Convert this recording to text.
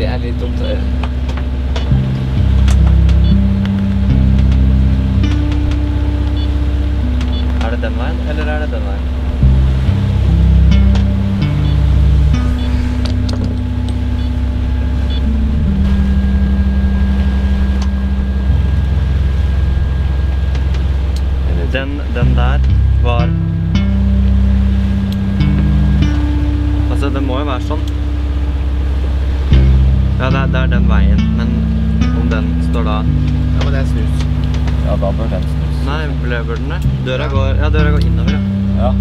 er litt dumt. Er det den veien, eller er det den veien? Den, den der var Altså, det må jo være sånn. Ja, det er, det er den veien, men om den står da Ja, men det er snus. Ja, da bør den snus. Nei, bør den det? Døra går, ja, døra går innover, ja. Ja.